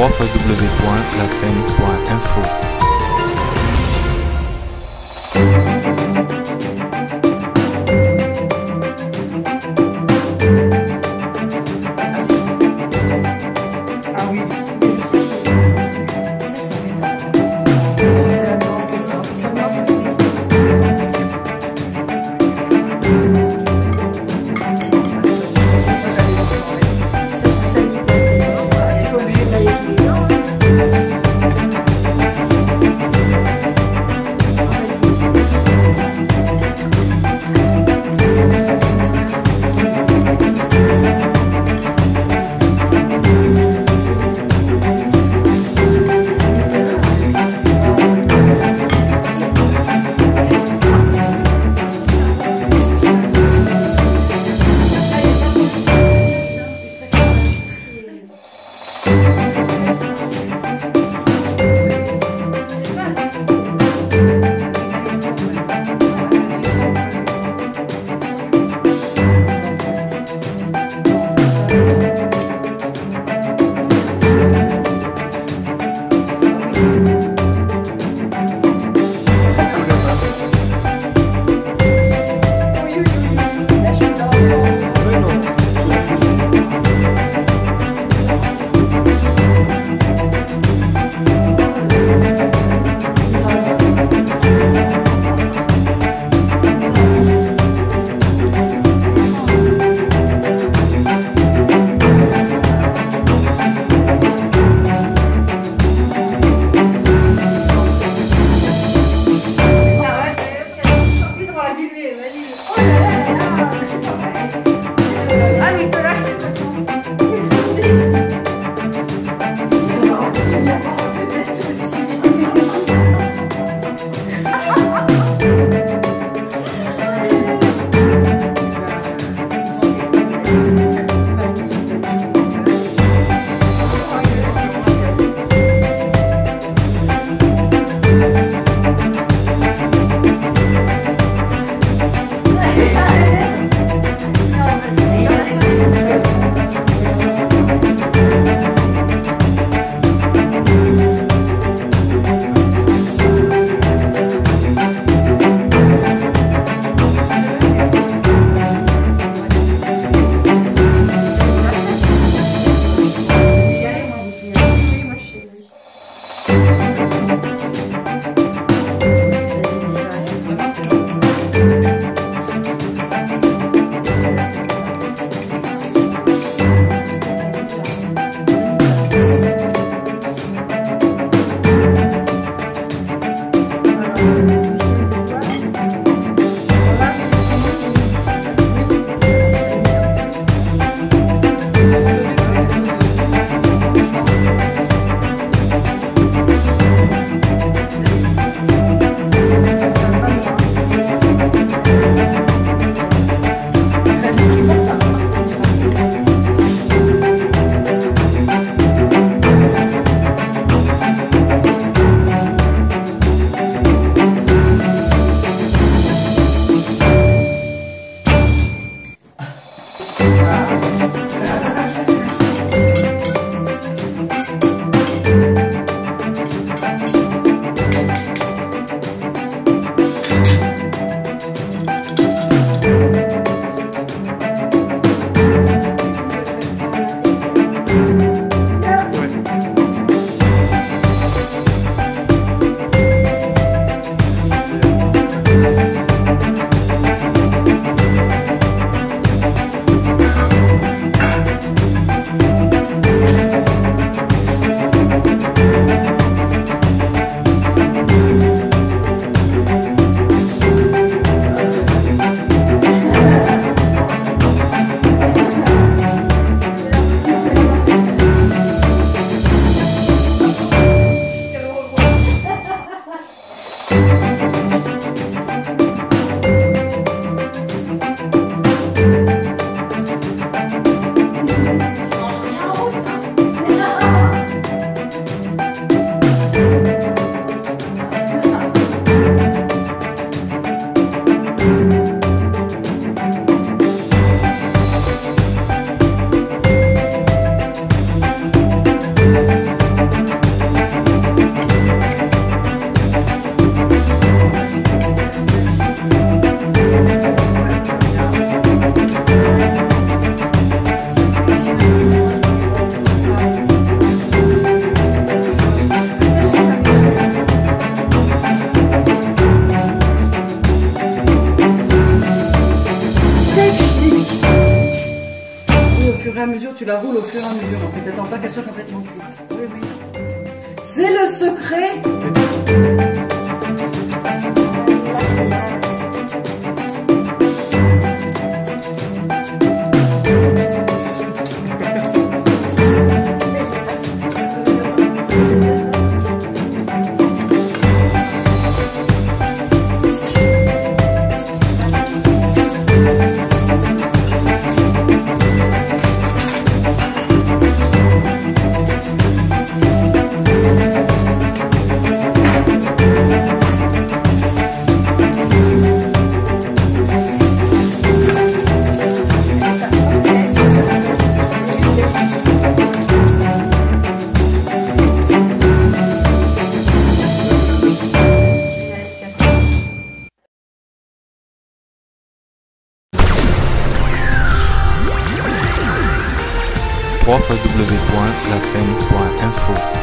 www.lacène.info. à mesure, tu la roules au fur et à mesure. En fait, t'attends pas qu'elle soit complètement cuite. Oui, oui. C'est le secret. www.lacène.info